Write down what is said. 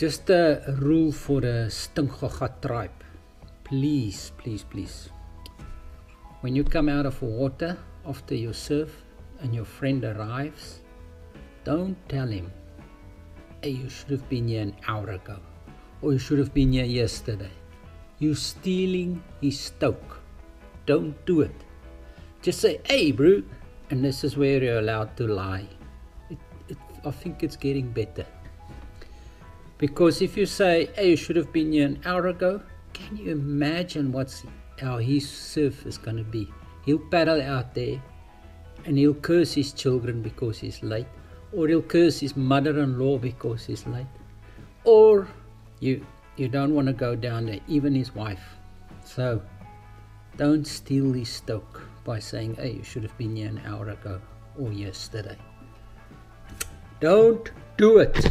Just a rule for the Stinkgogga tribe. Please, please, please. When you come out of water after your surf and your friend arrives, don't tell him, hey, you should have been here an hour ago, or you should have been here yesterday. You're stealing his stoke. Don't do it. Just say, hey, bro, and this is where you're allowed to lie. It, it, I think it's getting better. Because if you say, hey, you should have been here an hour ago, can you imagine what's how his surf is going to be? He'll paddle out there and he'll curse his children because he's late, or he'll curse his mother-in-law because he's late, or you you don't want to go down there, even his wife. So don't steal his stoke by saying, hey, you should have been here an hour ago or yesterday. Don't do it.